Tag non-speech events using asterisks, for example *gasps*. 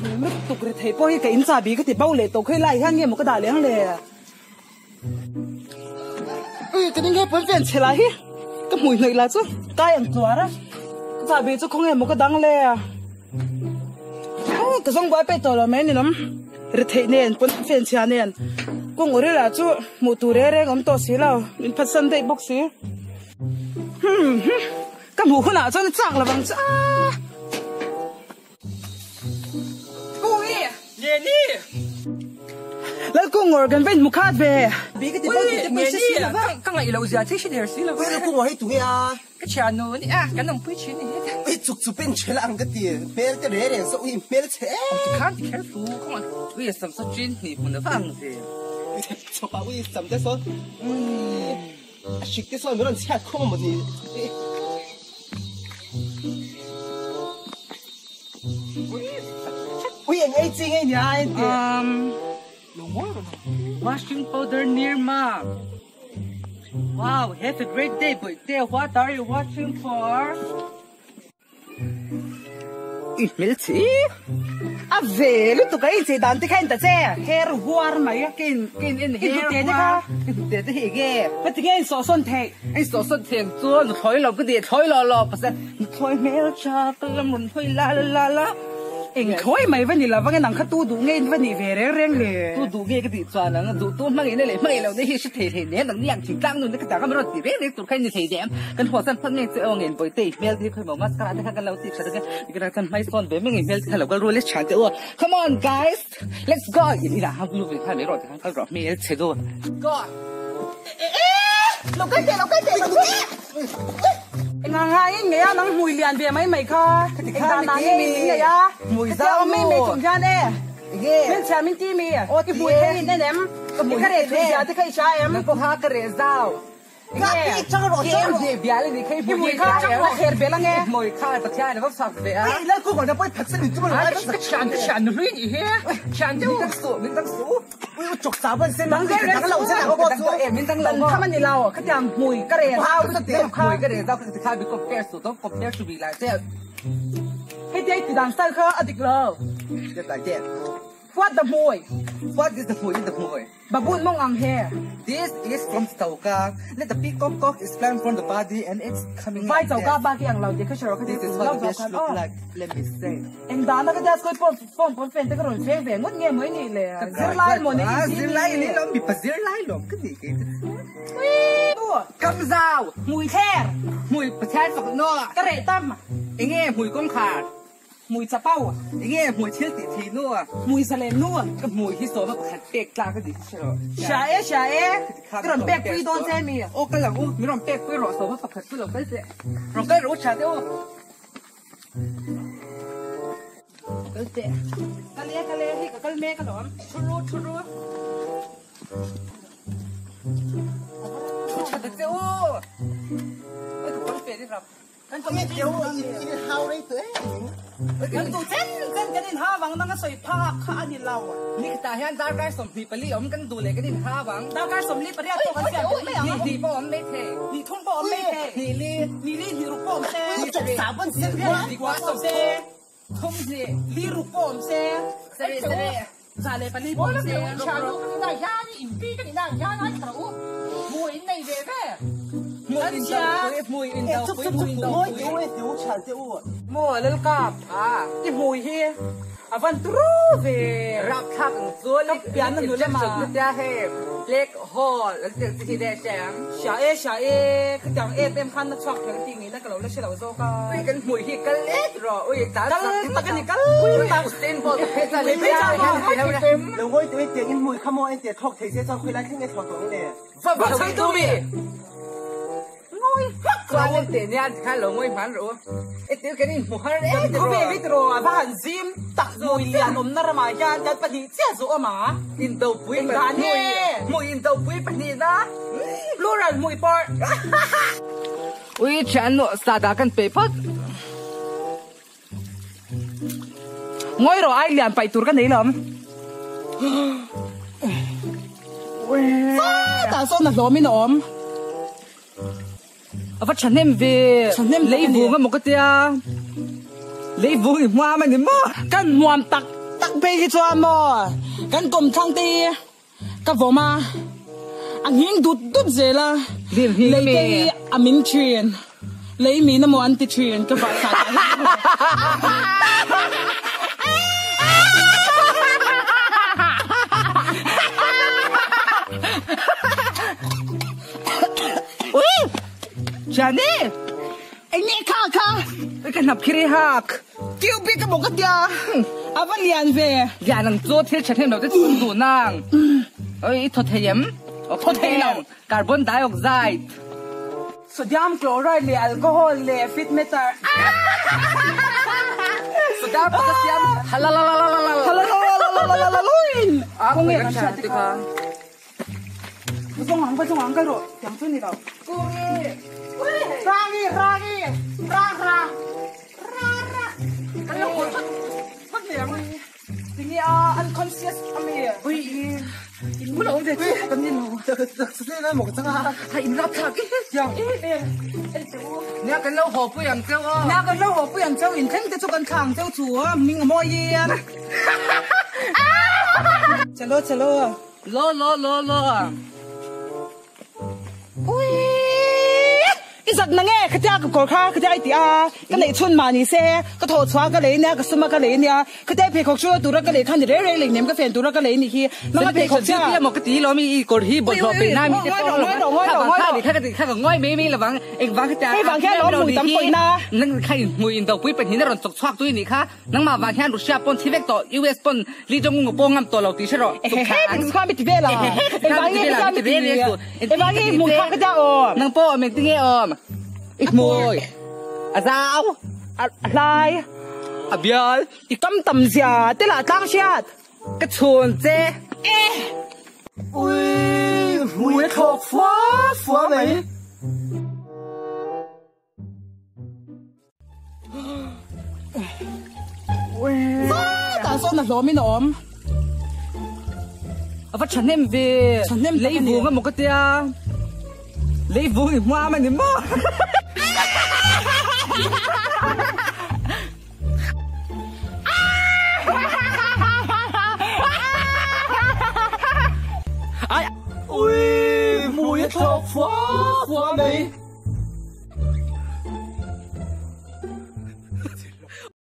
tục mất tụt rồi thấy bôi cái in xà bì cái thì bao lệ tụt khơi lại hang nghe một cái đà liền lệ ui cái nghe bốn phiền chạy lại cái mùi này là chứ cái em chua đó xà bì chứ không nghe một cái đắng lệ cái xong bói bé tổ là mấy nè rồi thấy nè bốn phiền chạy nè cũng ở đây là chú một tuổi đấy ngắm to xí nào mình phát sinh đây bốc xí cái mũ nào cho nó chắc là bằng cha lấy cô ngồi gần bên một khát về bị cái gì vậy nghe đi cái ngày lâu giờ thế này xí là vậy cô ngồi tụi à cái chả nó nè à cái nông bưởi chín này ấy chụp chụp bên chơi là ăn cái tiền mẹ cái rẻ rẻ số im mẹ thế you can't be careful. Come on we are some such gin thì muốn nó vang gì cho bà uy sắm cái số shit cái số mấy lần chạy không mà gì uy anh ấy chính ấy nhá anh um washing powder near ma. Wow have a great day but there what are you watching for? Milti? A velo tu kai che dan te kain ta che. Hair war mai kin kin in hair te ka? Te te ge te ge so son te số số tiền chúa nó thổi lò cái gì thổi lò lò bớt thổi mèo cha cái làm mình thổi la la la la in khoi mai van ni la van nang kha tu du nge van ni ve re reng le tu du nghe cái gì cho nó du tu mang cái này mang cái này hết thể thể này nó nhang chỉ tăng nó cái cái nó chỉ biết tu cái gì thế cái hồ sơ phân nghe cho ông nghe bồi tê mail thì khơi mà mascara cái cái lâu thì cái cái cái mai son về mình mail thì là cái roll chán cho come on guys let's go. Ini là học luôn cái này rồi thì cái rồi mail chế độ go. Lo cái te lo cái te lo cái nga nga in nghe nang mùi liền về mấy mày kha. Ta nang nghe nghe ya mùi rau mấy mày trồng ra nè mình chả mình ti mi ô cái mùi cái nè em? Cái mùi cái này trồng ra thì cái cha em. Có ha cái rau cái chắc rồi chắc em gì bia cái cái mùi kha chắc là khéo bé lắm nghe. Mùi kha bật ra nó vấp sọc về á cái là cô còn đã quay thật sự chúng mình cái cái chán cái chán nó lưỡi gì hết chán chứ. mình tăng mình ui chụp sáu bên xem bằng cái thằng lâu sẽ là có số em mình tăng lần lâu anh đi lao cái tiệm mùi cái này Wow, cái tiền mùi cái này rau cái khai bị compare số đó compare to be lại. Thế cái đấy thì kha adik lo cái tại thế what the mùi what is the mùi in the mùi babun mong ang hair. This is from Stauka. Let the peacock cock is planned from the body and it's coming vai like chau this. ka ba ki ang lao de ka ka This is what the ka look like. Let me say. em đã nó cái das coi pom pom pom fen te ka ron fe ve ngot nge moi ni le zir lai mo ni zir lai ni lom bị pa zir lai lom. Cái tu Cầm dao. mùi kher Mùi phật no. cái rễ tâm Anh nghe mùi con มวยจะเป้าเงี้ยมวยเชื่อติทีนู่นมวยจะเล่นนู่นก็มวยที่โซนขัดเป็กกลางก็ดิเชียวใช่ใช่ก็หลังเป็กปุยโดนเจมีโอ้ก็หลังอู้มีหลังเป็กปุยหล่อโซนขัดปุยหลังก็เจหลังก็รู้ชาเดียวก็เจก็เลี้ยก็เลี้ยที่ก็เลี้ยก็หลอมชุรุชุรุชุดเจ้าโอ้ตัวเป็ดที่ครับกันจะไม่เจ้าอินี่เฮาได้ตัวเอง khả. mùi chả bao Anh nghe mùi chiếc tỷ thì no. mùi sa le nu Cái mùi khi số nó khát bẹc la cái gì chứ. sha e sha e cái ron pe quy don se mi Ô cái là ô, mi ron bẹc quy rõ số nó khát quy lòng cái gì. Ron cái rỗ chả đâu. Cái gì. ka le ka le hi ka kal me ka lom Churu churu. Chả được đâu. Ôi, tụi con phê đi rập. kan Không biết kiểu in in how đấy thế kan tu chen kan kan in ha wang nang soi pha kha ani lao Ni kita hian dar kai som ni pali om kan du le kan in ha wang. da ka som li pa ria to kan se me Ni ang di po om me the. ni thong po me he Ni li ni li hi ru pom se Ui, chụp sáu bên xem ria quá di kwa som se không gì. li ru pom se Sere sere. za le pa li pom se Cha lu kan da ya ni in pi kan da ya na ka u. Mùi này về về. Mùi in đâu quê, mùi in em đâu chụp quê, chụp mùi chụp in môi quê. tiểu ấy tiểu chán tiểu mo le kap À, ti mùi hi avan tru ve rap zo le pian na nu le ma. Ya he. Lek ho, le te ti de chang. sha e sha e ka jang e tem khan na chak ke ti ngi na ka lo le se lo zo ka Ui kan mùi hi kan let ro. Ui ta kal ta ka ni kal Ui ta bo ta pe ta le pe ta han pe la. Nếu ngồi tiểu in mùi khăm anh tiểu thọc thấy sẽ cho khuya lại cái nghe thọc tổng này Fa ba sai tu mi. Ngoi hak ko le te nya ka lo ngoi man ro. E te kan in mu har e ko be vit ro va han zim tak mùi lian om na rama yan dat pa di sia zo ma in đâu pui mùi nhé. mùi in đâu pui *laughs* *gasps* mà nhìn đó plural mùi por ui chán nọ sa đã cần bể phát ngoi ro ai lian pai tur ka nei lam ta so na lo mi na om à phát chán nem về. Chán nem lấy vuông cái một cái tia. Lấy vuông thì hoa mà nhìn mà kan muam tak tắc bê hi cho mò. Kan kom thang ti ka vo ma. Ang hing dut dut je la Lim hi lấy cái amin train lấy mi na mo anti train ka va sa cái nắp kiri hak. tiêu bi ka bo ka tia avan lian về Dạ nang zo thế chả thêm đâu cái chung đủ nang. Ơi thốt thế yếm. Thốt thế nào? Carbon dioxide. sodium chloride le alcohol le fit meter. *laughs* Sudah potassium. Halalalalala. Unconscious ỉ ui muốn đâu để chứ cần nhìn đâu thế nên một cái thằng Hay nắp thak. chẳng ít đi Nè cái lâu hồ bùi ăn tiêu à. nhà cái lâu hộp bây giờ in thêm cái chỗ cần khang chỗ chúa mình mua yên chalo chalo Lo lo lo lo. Cái giật nó nghe cái tia cái cổ kha cái tia tia cái này chuân mà ni xe cái thổ xóa cái lấy nè cái suma cái lấy nè cái tia phải khóc chúa tụi nó cái lấy khăn để rê lấy niệm cái phèn tụi nó cái lấy nì khi nó Nó cái phải khóc chưa chúa kia một cái tí lo mi cột hi bột lò bị nai mi cái to ngoi rồi, ngoi rồi, ngoi rồi. Khai thì khai cái khai ngoi mi mi là vắng, anh vắng cái cha. Cái vàng kia nó mùi tắm bụi na. Nang khai mùi in đầu quý bệnh hiện ra rồi chọc choạc tôi nị kha. Nang mà vàng kia được xia pon thi vek to US pon li trong ngủ bông ngam to lâu tí sẽ rồi. ê hê cái khoa bị tivi là em vang nghe cái bị tivi em vang nghe mùi khang cái tia ồ Nang po mình tiếng nghe ôm. Ít mùi. À sao? Lại À bial. i kam tam zia te la tang siat Cái chuồn chê. ui mùi thuộc phá phá mày ta so na lo mi nom À phát chân em về. Chân em lấy gì? vuông một cái tia. Lấy vuông thì hoa mà thì *laughs* mơ. Ai à? ui mùi thuộc quá quá mày